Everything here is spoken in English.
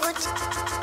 What?